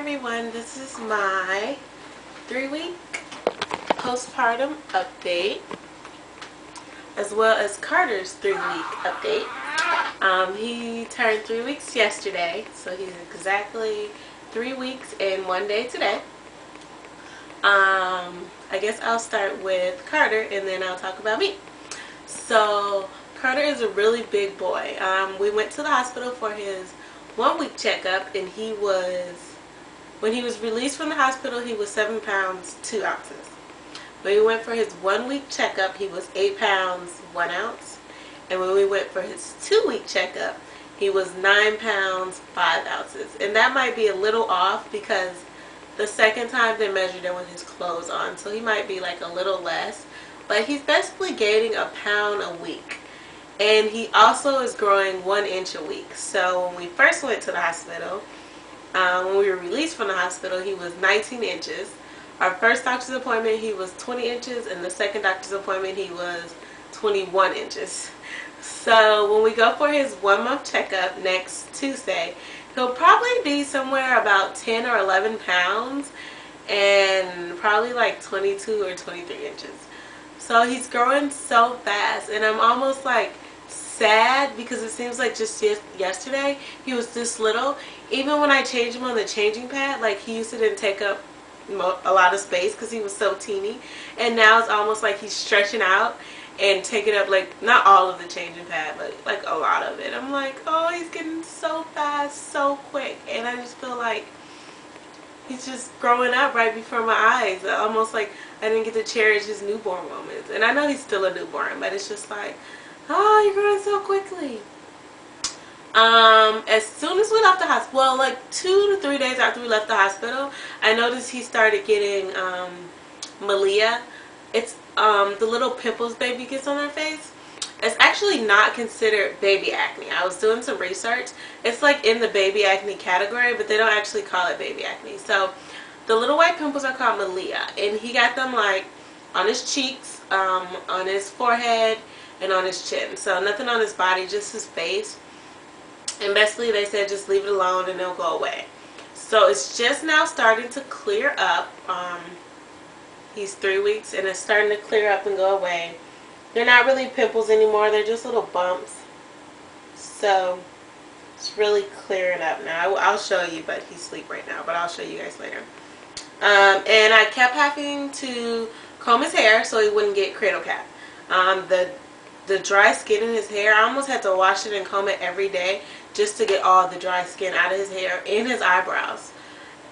everyone, this is my three week postpartum update as well as Cartier's three week update. Um, he turned three weeks yesterday, so he's exactly three weeks and one day today. Um, I guess I'll start with Cartier and then I'll talk about me. So Cartier is a really big boy. Um, we went to the hospital for his one week checkup and he was when he was released from the hospital he was seven pounds two ounces. When we went for his one week checkup he was eight pounds one ounce. And when we went for his two week checkup he was nine pounds five ounces. And that might be a little off because the second time they measured him with his clothes on so he might be like a little less. But he's basically gaining a pound a week. And he also is growing one inch a week. So when we first went to the hospital um, when we were released from the hospital he was 19 inches. Our first doctor's appointment he was 20 inches and the second doctor's appointment he was 21 inches. So when we go for his one month checkup next Tuesday he'll probably be somewhere about 10 or 11 pounds and probably like 22 or 23 inches. So he's growing so fast and I'm almost like sad because it seems like just yesterday he was this little. Even when I changed him on the changing pad, like he used to didn't take up a lot of space because he was so teeny. And now it's almost like he's stretching out and taking up like not all of the changing pad but like a lot of it. I'm like, oh, he's getting so fast, so quick. And I just feel like he's just growing up right before my eyes. Almost like I didn't get to cherish his newborn moments. And I know he's still a newborn, but it's just like, Oh, you're growing so quickly. Um, as soon as we left the hospital, well, like two to three days after we left the hospital, I noticed he started getting um, milia. It's um, the little pimples baby gets on their face. It's actually not considered baby acne. I was doing some research. It's like in the baby acne category, but they don't actually call it baby acne. So the little white pimples are called milia, and he got them like on his cheeks, um, on his forehead, and on his chin. So nothing on his body, just his face. And basically they said just leave it alone and it'll go away. So it's just now starting to clear up. Um, he's three weeks and it's starting to clear up and go away. They're not really pimples anymore. They're just little bumps. So it's really clearing up now. I'll show you, but he's asleep right now. But I'll show you guys later. Um, and I kept having to comb his hair so he wouldn't get cradle cap. Um, the the dry skin in his hair. I almost had to wash it and comb it every day just to get all the dry skin out of his hair and his eyebrows.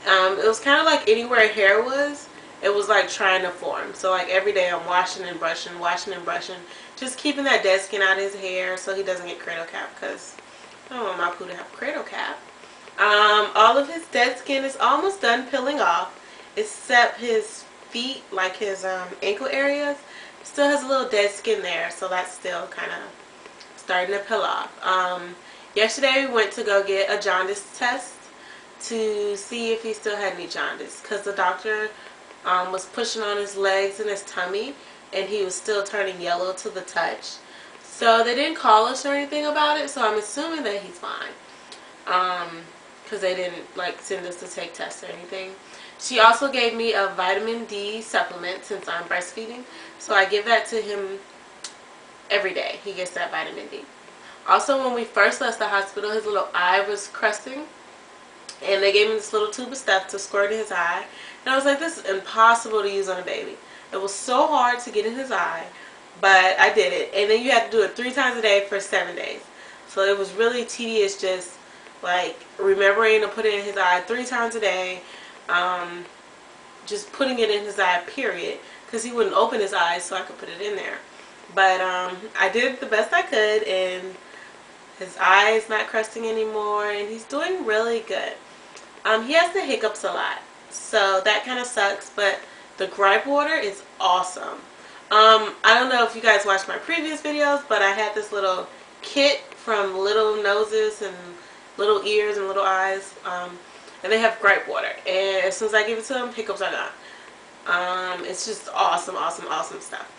Um, it was kind of like anywhere hair was, it was like trying to form. So like every day I'm washing and brushing, washing and brushing, just keeping that dead skin out of his hair so he doesn't get cradle cap because I don't want my poo to have cradle cap. Um, all of his dead skin is almost done peeling off except his feet, like his um, ankle areas still has a little dead skin there so that's still kind of starting to peel off. Um, yesterday we went to go get a jaundice test to see if he still had any jaundice because the doctor um, was pushing on his legs and his tummy and he was still turning yellow to the touch. So they didn't call us or anything about it so I'm assuming that he's fine. Because um, they didn't like send us to take tests or anything she also gave me a vitamin D supplement since I'm breastfeeding. So I give that to him every day. He gets that vitamin D. Also, when we first left the hospital, his little eye was crusting. And they gave me this little tube of stuff to squirt in his eye. And I was like, this is impossible to use on a baby. It was so hard to get in his eye. But I did it. And then you have to do it three times a day for seven days. So it was really tedious just like remembering to put it in his eye three times a day um, just putting it in his eye period. Because he wouldn't open his eyes so I could put it in there. But um, I did the best I could and his eye is not crusting anymore and he's doing really good. Um, he has the hiccups a lot so that kind of sucks but the gripe water is awesome. Um, I don't know if you guys watched my previous videos but I had this little kit from little noses and little ears and little eyes. Um, and they have gripe water. And as soon as I give it to them, hiccups are gone. Um, it's just awesome, awesome, awesome stuff.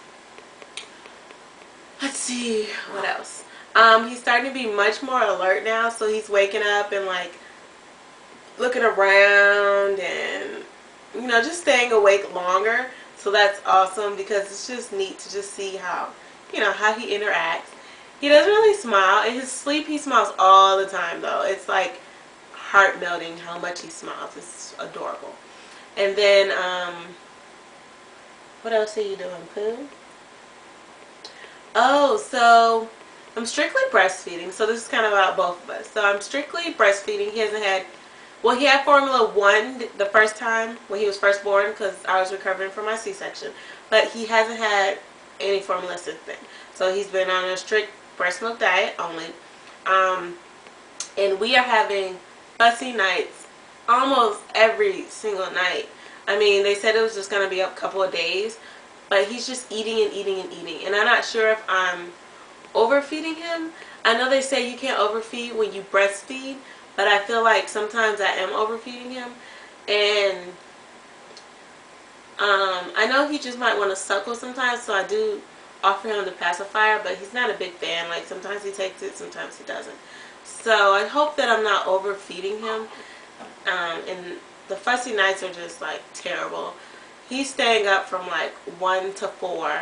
Let's see, what else? Um, he's starting to be much more alert now, so he's waking up and like looking around and you know just staying awake longer so that's awesome because it's just neat to just see how you know how he interacts he doesn't really smile in his sleep he smiles all the time though it's like heart melting how much he smiles it's adorable and then um what else are you doing poo oh so I'm strictly breastfeeding so this is kind of about both of us so I'm strictly breastfeeding he hasn't had well, he had Formula 1 the first time when he was first born because I was recovering from my C-section. But he hasn't had any formula since then. So he's been on a strict breast milk diet only. Um, and we are having fussy nights almost every single night. I mean, they said it was just going to be a couple of days. But he's just eating and eating and eating. And I'm not sure if I'm overfeeding him. I know they say you can't overfeed when you breastfeed. But I feel like sometimes I am overfeeding him. And um, I know he just might want to suckle sometimes. So I do offer him the pacifier. But he's not a big fan. Like sometimes he takes it, sometimes he doesn't. So I hope that I'm not overfeeding him. Um, and the fussy nights are just like terrible. He's staying up from like 1 to 4.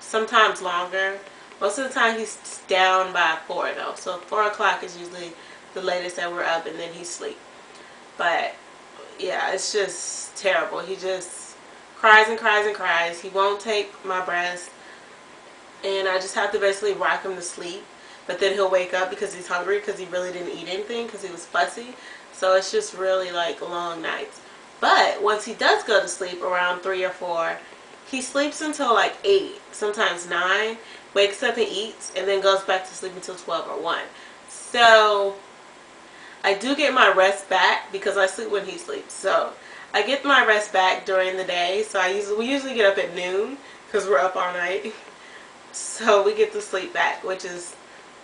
Sometimes longer. Most of the time he's down by 4 though. So 4 o'clock is usually the latest that we're up and then he sleep. But yeah, it's just terrible. He just cries and cries and cries. He won't take my breast. And I just have to basically rock him to sleep. But then he'll wake up because he's hungry because he really didn't eat anything because he was fussy. So it's just really like long nights. But once he does go to sleep around 3 or 4, he sleeps until like 8, sometimes 9, wakes up and eats, and then goes back to sleep until 12 or 1. So I do get my rest back because I sleep when he sleeps. So I get my rest back during the day. So I usually we usually get up at noon because we're up all night. So we get to sleep back, which is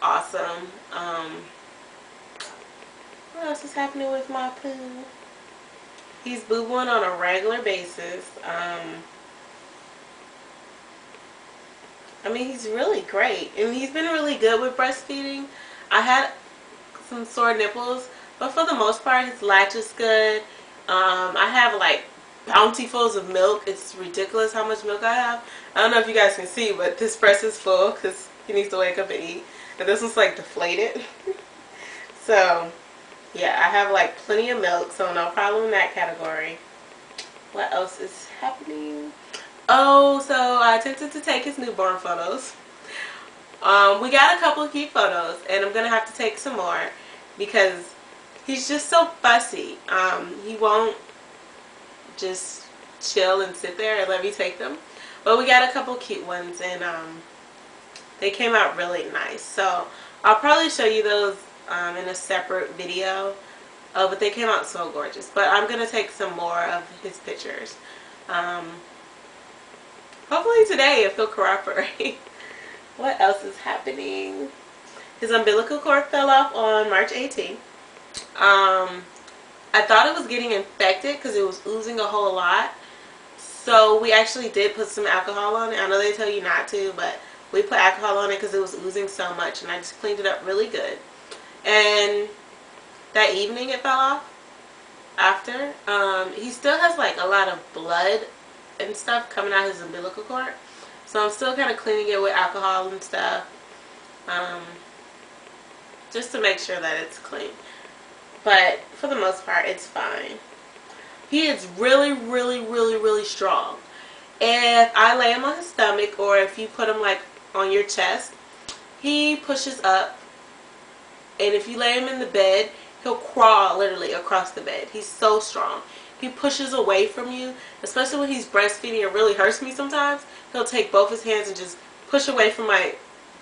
awesome. Um, what else is happening with my poo? He's boo-booing on a regular basis. Um, I mean, he's really great. And he's been really good with breastfeeding. I had some sore nipples. But for the most part, his latch is good. Um, I have like bountifuls of milk. It's ridiculous how much milk I have. I don't know if you guys can see, but this breast is full because he needs to wake up and eat. And this one's like deflated. so, yeah, I have like plenty of milk, so no problem in that category. What else is happening? Oh, so I attempted to take his newborn photos. Um, we got a couple cute photos, and I'm to have to take some more because he's just so fussy. Um, he won't just chill and sit there and let me take them. But we got a couple cute ones, and um, they came out really nice. So I'll probably show you those um, in a separate video. Oh, but they came out so gorgeous. But I'm to take some more of his pictures. Um, hopefully today if he'll cooperate. what else is happening? His umbilical cord fell off on March 18th. Um, I thought it was getting infected because it was oozing a whole lot. So we actually did put some alcohol on it. I know they tell you not to, but we put alcohol on it because it was oozing so much. And I just cleaned it up really good. And that evening it fell off after. Um, he still has like a lot of blood and stuff coming out his umbilical cord. So I'm still kind of cleaning it with alcohol and stuff. Um, just to make sure that it's clean. But for the most part, it's fine. He is really, really, really, really strong. If I lay him on his stomach or if you put him like on your chest, he pushes up. And if you lay him in the bed, he'll crawl literally across the bed. He's so strong. He pushes away from you, especially when he's breastfeeding. It really hurts me sometimes. He'll take both his hands and just push away from my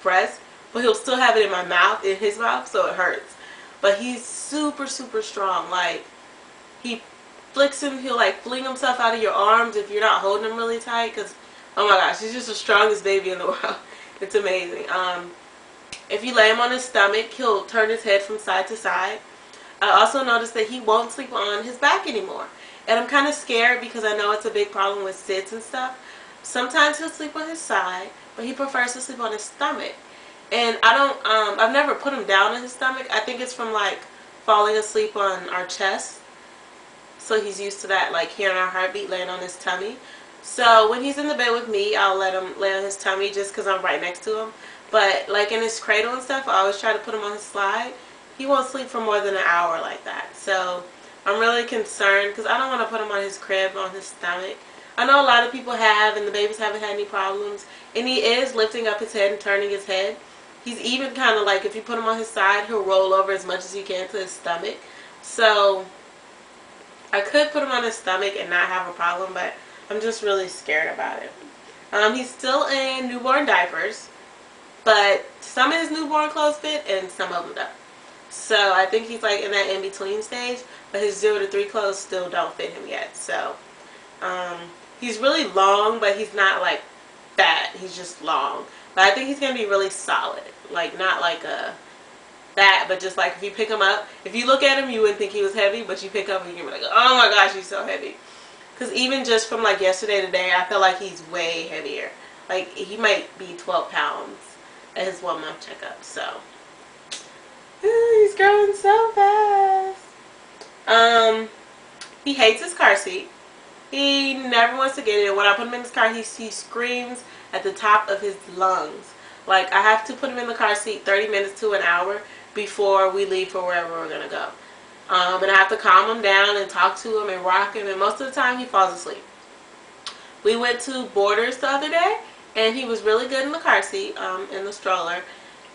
breast, but he'll still have it in my mouth, in his mouth, so it hurts. But he's super, super strong. Like, he flicks him, he'll like fling himself out of your arms if you're not holding him really tight. Because, oh my gosh, he's just the strongest baby in the world. It's amazing. Um, if you lay him on his stomach, he'll turn his head from side to side. I also noticed that he won't sleep on his back anymore. And I'm kind of scared because I know it's a big problem with SIDS and stuff. Sometimes he'll sleep on his side, but he prefers to sleep on his stomach. And I don't, um, I've never put him down on his stomach. I think it's from like falling asleep on our chest. So he's used to that, like hearing our heartbeat laying on his tummy. So when he's in the bed with me, I'll let him lay on his tummy just because I'm right next to him. But like in his cradle and stuff, I always try to put him on his slide. He won't sleep for more than an hour like that. So I'm really concerned because I don't want to put him on his crib, on his stomach. I know a lot of people have and the babies haven't had any problems. And he is lifting up his head and turning his head. He's even kind of like, if you put him on his side, he'll roll over as much as he can to his stomach. So I could put him on his stomach and not have a problem, but I'm just really scared about it. Um, he's still in newborn diapers, but some of his newborn clothes fit and some of them don't. So I think he's like in that in-between stage, but his 0 to 3 clothes still don't fit him yet. So um, he's really long, but he's not like fat. He's just long. But I think he's going to be really solid. Like not like a fat, but just like if you pick him up, if you look at him, you wouldn't think he was heavy, but you pick up and you're like, oh my gosh, he's so heavy. Because even just from like yesterday to today, I feel like he's way heavier. Like he might be 12 pounds at his one month checkup. So he's growing so fast. Um, he hates his car seat. He never wants to get it. When I put him in his car, he, he screams at the top of his lungs. Like I have to put him in the car seat 30 minutes to an hour before we leave for wherever we're going to go. Um, and I have to calm him down and talk to him and rock him. And most of the time he falls asleep. We went to Borders the other day. And he was really good in the car seat, um, in the stroller.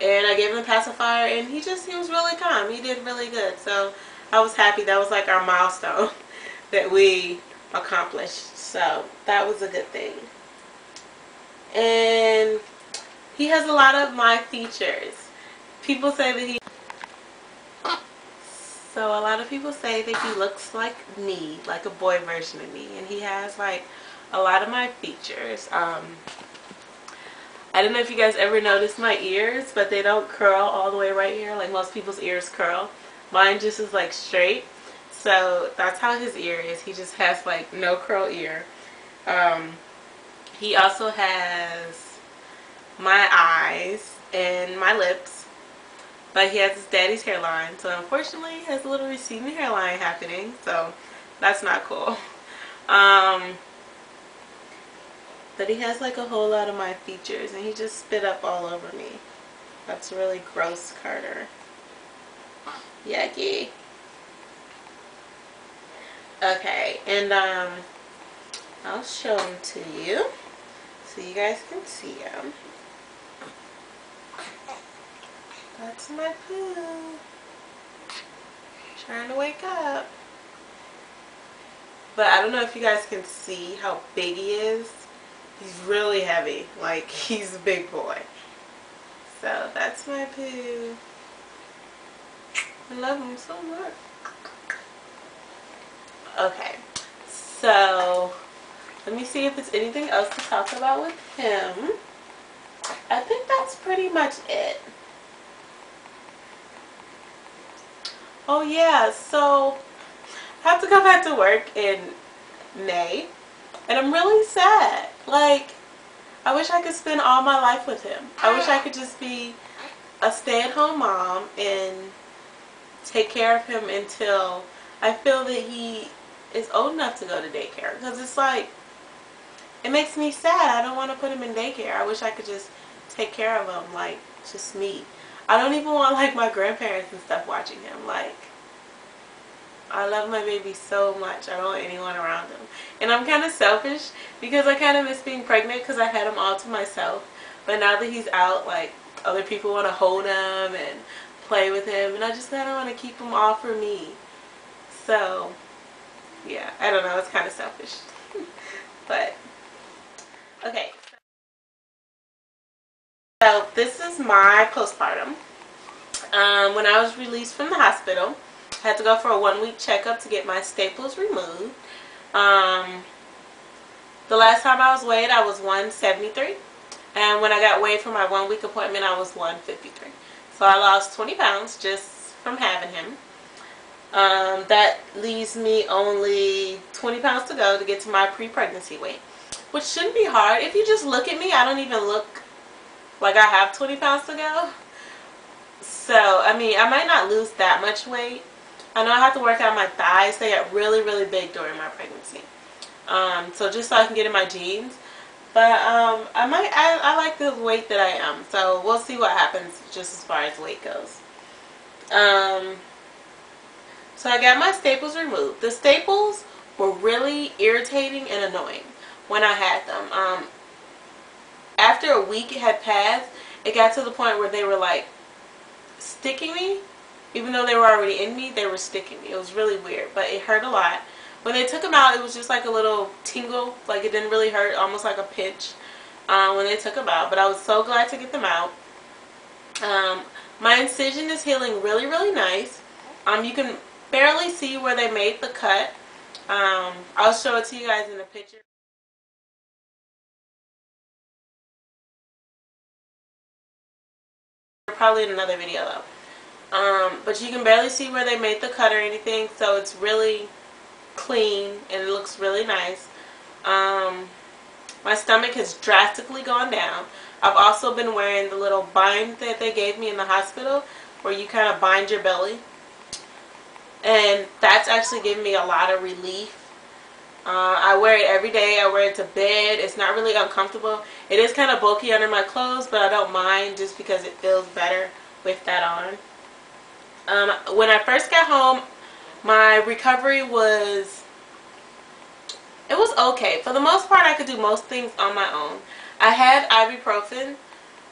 And I gave him a pacifier. And he just, he was really calm. He did really good. So I was happy. That was like our milestone that we accomplished. So that was a good thing. And he has a lot of my features. People say that he so a lot of people say that he looks like me, like a boy version of me. And he has like a lot of my features. Um, I don't know if you guys ever noticed my ears, but they don't curl all the way right here like most people's ears curl. Mine just is like straight. So that's how his ear is. He just has like no curl ear. Um, he also has my eyes and my lips but he has his daddy's hairline. So unfortunately, he has a little receding hairline happening. So that's not cool. Um, but he has like a whole lot of my features. And he just spit up all over me. That's really gross, Cartier. Yucky. Okay, and um, I'll show them to you so you guys can see them. That's my poo. Trying to wake up. But I don't know if you guys can see how big he is. He's really heavy. Like, he's a big boy. So, that's my poo. I love him so much. Okay. So, let me see if there's anything else to talk about with him. I think that's pretty much it. Oh yeah, so I have to go back to work in May. And I'm really sad. Like, I wish I could spend all my life with him. I wish I could just be a stay-at-home mom and take care of him until I feel that he is old enough to go to daycare. Because it's like, it makes me sad. I don't want to put him in daycare. I wish I could just take care of him, like, just me. I don't even want like my grandparents and stuff watching him. Like, I love my baby so much. I don't want anyone around him. And I'm kind of selfish because I kind of miss being pregnant because I had him all to myself. But now that he's out, like, other people want to hold him and play with him. And I just kind of want to keep him all for me. So, yeah, I don't know. It's kind of selfish. but, okay. This is my postpartum. Um, when I was released from the hospital, I had to go for a one week checkup to get my staples removed. Um, the last time I was weighed, I was 173. And when I got weighed for my one week appointment, I was 153. So I lost 20 pounds just from having him. Um, that leaves me only 20 pounds to go to get to my pre-pregnancy weight. Which shouldn't be hard. If you just look at me, I don't even look like I have 20 pounds to go. So, I mean, I might not lose that much weight. I know I have to work out my thighs. They got really, really big during my pregnancy. Um, so just so I can get in my jeans. But um, I might, I, I like the weight that I am. So we'll see what happens just as far as weight goes. Um, so I got my staples removed. The staples were really irritating and annoying when I had them. Um, after a week had passed, it got to the point where they were like sticking me. Even though they were already in me, they were sticking me. It was really weird, but it hurt a lot. When they took them out, it was just like a little tingle. Like it didn't really hurt, almost like a pinch uh, when they took them out. But I was so glad to get them out. Um, my incision is healing really, really nice. Um, you can barely see where they made the cut. Um, I'll show it to you guys in a picture. Probably in another video though. Um, but you can barely see where they made the cut or anything, so it's really clean and it looks really nice. Um, my stomach has drastically gone down. I've also been wearing the little bind that they gave me in the hospital where you kind of bind your belly. And that's actually given me a lot of relief. Uh, I wear it every day. I wear it to bed. It's not really uncomfortable. It is kind of bulky under my clothes, but I don't mind just because it feels better with that on. Um, when I first got home, my recovery was, it was okay. For the most part, I could do most things on my own. I had ibuprofen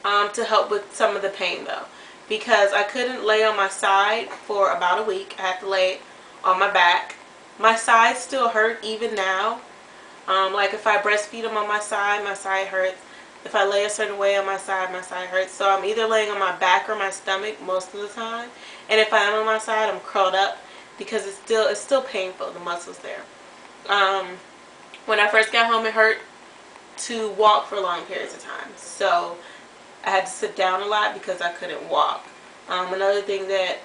um, to help with some of the pain though because I couldn't lay on my side for about a week. I had to lay on my back. My sides still hurt even now. Um, like if I breastfeed them on my side, my side hurts. If I lay a certain way on my side, my side hurts. So I'm either laying on my back or my stomach most of the time. And if I am on my side, I'm curled up because it's still it's still painful, the muscles there. Um, when I first got home, it hurt to walk for long periods of time. So I had to sit down a lot because I couldn't walk. Um, another thing that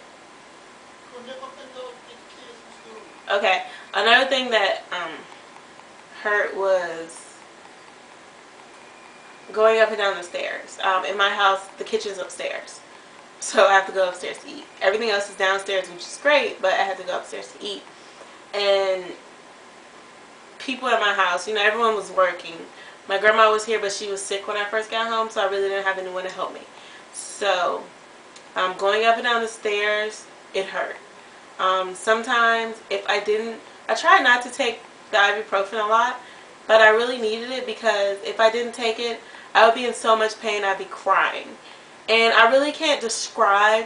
okay, another thing that um, hurt was going up and down the stairs. Um, in my house, the kitchen's upstairs. So I have to go upstairs to eat. Everything else is downstairs, which is great, but I had to go upstairs to eat. And people at my house, you know, everyone was working. My grandma was here, but she was sick when I first got home, so I really didn't have anyone to help me. So, um, going up and down the stairs, it hurt. Um, sometimes, if I didn't, I try not to take the ibuprofen a lot, but I really needed it because if I didn't take it, I would be in so much pain, I'd be crying. And I really can't describe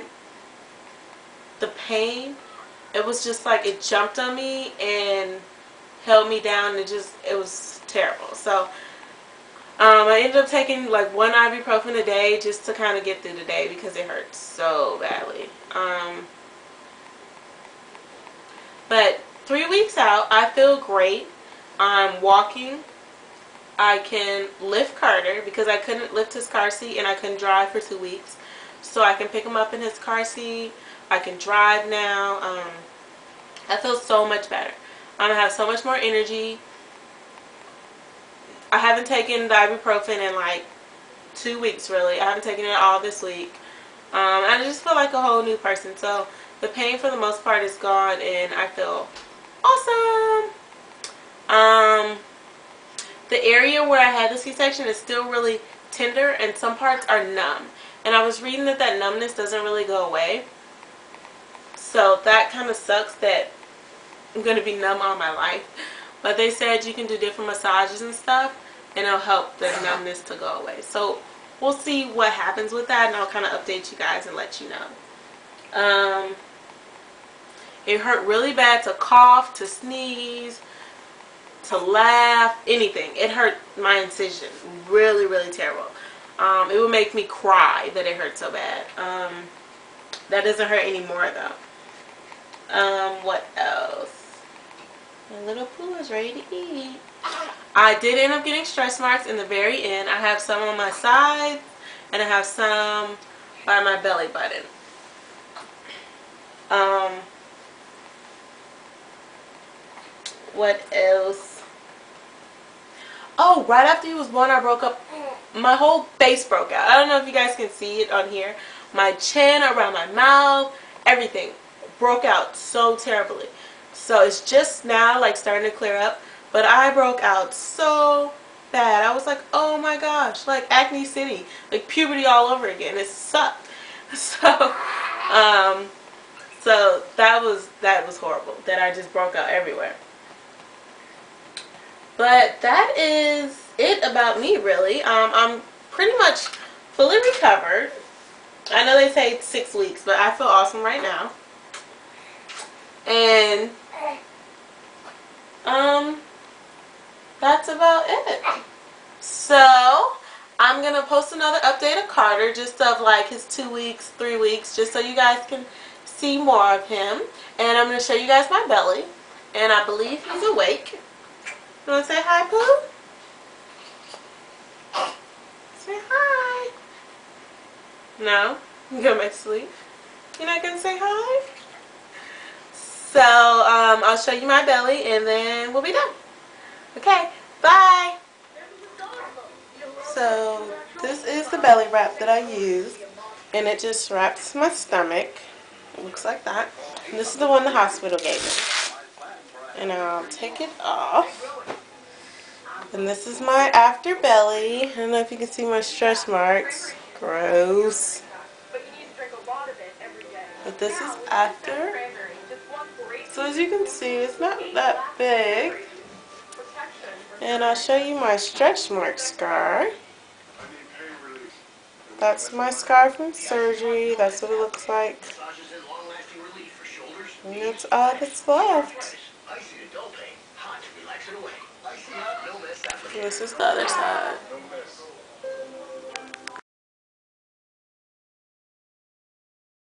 the pain. It was just like it jumped on me and held me down. It just, it was terrible. So, um, I ended up taking like one ibuprofen a day just to kind of get through the day because it hurts so badly. Um, but three weeks out, I feel great. I'm walking. I can lift Cartier because I couldn't lift his car seat and I couldn't drive for two weeks. So I can pick him up in his car seat. I can drive now. Um, I feel so much better. I'm going to have so much more energy. I haven't taken the ibuprofen in like two weeks really. I haven't taken it all this week. Um, I just feel like a whole new person. So the pain for the most part is gone and I feel awesome. Um, the area where I had the C-section is still really tender and some parts are numb. And I was reading that that numbness doesn't really go away. So that kind of sucks that I'm going to be numb all my life. But they said you can do different massages and stuff and it'll help the numbness to go away. So we'll see what happens with that and I'll kind of update you guys and let you know. Um, it hurt really bad to cough, to sneeze, to laugh, anything. It hurt my incision. Really, really terrible. Um, it would make me cry that it hurt so bad. Um, that doesn't hurt anymore though. Um, what else? My little poo is ready to eat. I did end up getting stress marks in the very end. I have some on my sides and I have some by my belly button. Um, what else? Oh, right after he was born, I broke up. My whole face broke out. I don't know if you guys can see it on here. My chin, around my mouth, everything broke out so terribly. So it's just now like starting to clear up. But I broke out so bad. I was like, oh my gosh, like acne city, like puberty all over again. It sucked. So, um, so that was that was horrible. That I just broke out everywhere. But that is it about me, really. Um, I'm pretty much fully recovered. I know they say six weeks, but I feel awesome right now. And um, that's about it. So, I'm going to post another update of Cartier, just of like his two weeks, three weeks, just so you guys can see more of him. And I'm going to show you guys my belly. And I believe he's awake. You want to say hi, Pooh? Say hi. No? You go back to sleep? You're not going to say hi? So, um, I'll show you my belly and then we'll be done. Okay, bye. So, this is the belly wrap that I use. And it just wraps my stomach. It looks like that. And this is the one the hospital gave me. And I'll take it off. And this is my after belly. I don't know if you can see my stretch marks. Gross. But this is after. So as you can see, it's not that big. And I'll show you my stretch mark scar. That's my scar from surgery. That's what it looks like. And that's all that's left. This is the other side.